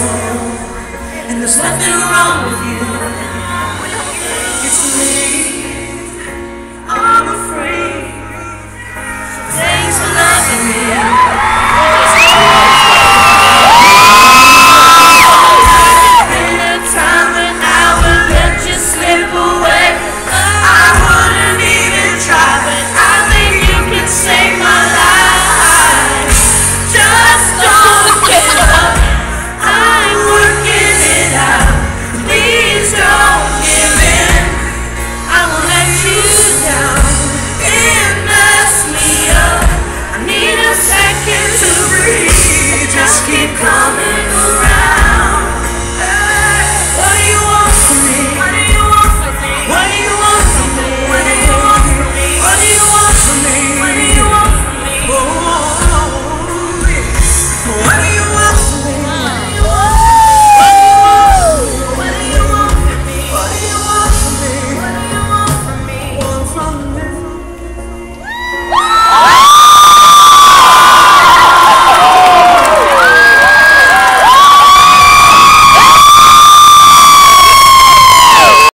and there's nothing wrong with you. It's me.